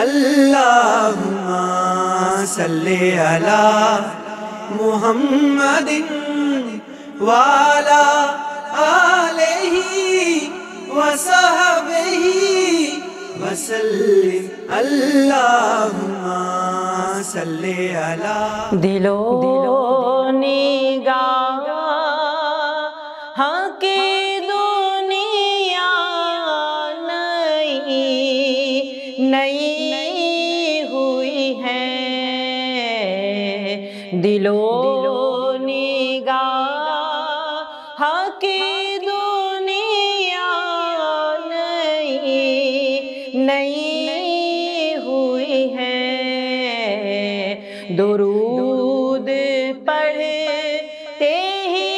अल्लाहुम्मा सल्ले अला मुहम्मदिन वाला आलिही वसहबिही वसल्लिम अल्लाहुम्मा सल्ले अला दिलो निगाह दिलो निगाह हाँ की दुनिया नई नई हुई है। दुरूद पढ़ते ही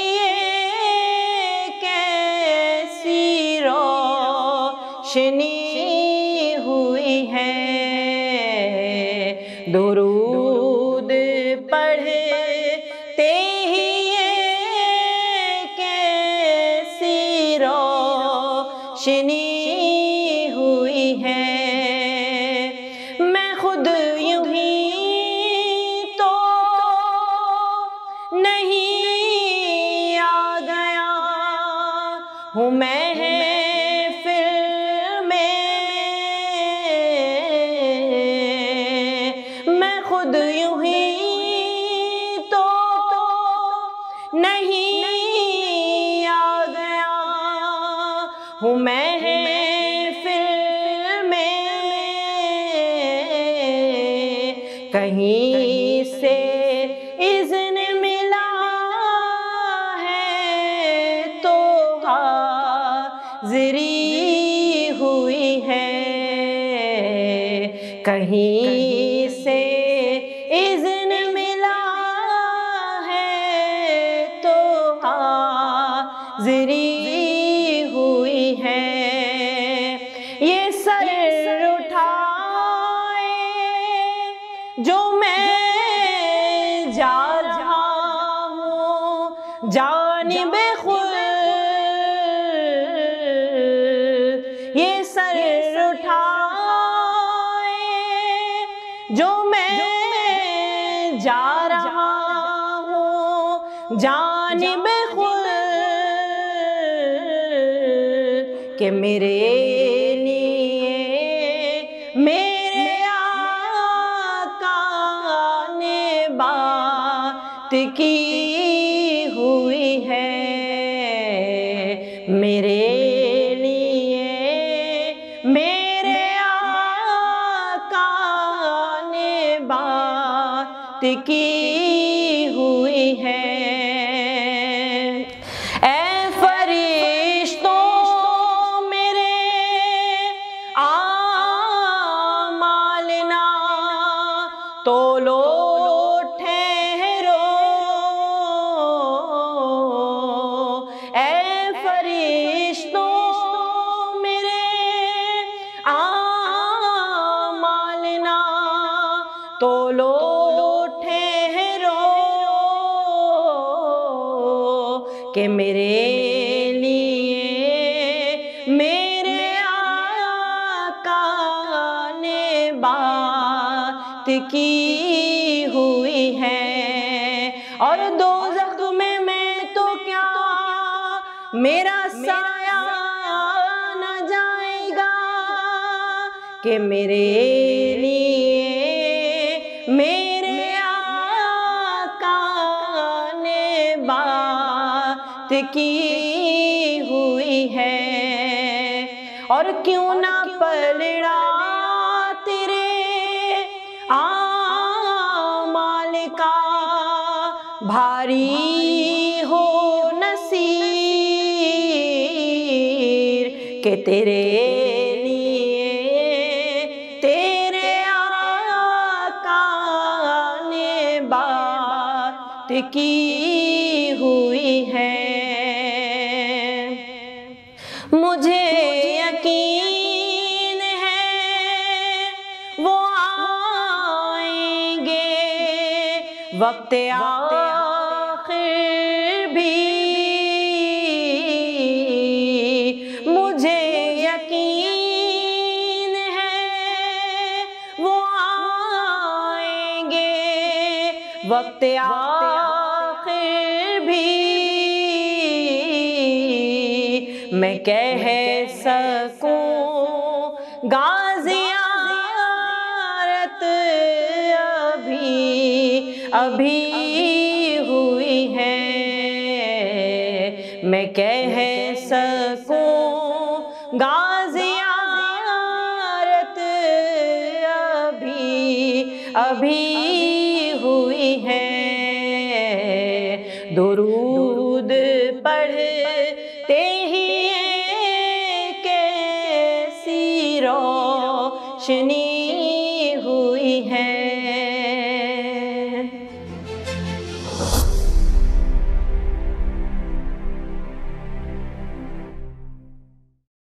कैसी रोशनी रोशनी हुई हूँ मैं फिर में कहीं से इज़्न मिला है तो हाज़री हुई है। कहीं से इज़्न मिला है तो हाज़री हूँ जानिब खुद के मेरे लिए मेरे आका ने बात की हुई है। मेरे लिए मेरे आका ने बात की हुई है। तोलो ठहरो के मेरे लिए मेरे आका ने बात की हुई है। और दो में मैं तो क्या मेरा साया न जाएगा कि मेरे लिए मेरे आका ने बात की हुई है। और क्यों ना पलड़ा तेरे आमाल का भारी हो नसीर के तेरे की हुई है। मुझे यकीन है, वो आएँगे। वक्त आखिर भी। मुझे है, वो वक्त आखिर भी। मैं कह सकूँ गाजियारत अभी अभी हुई है। मैं कह सकूँ दुरूद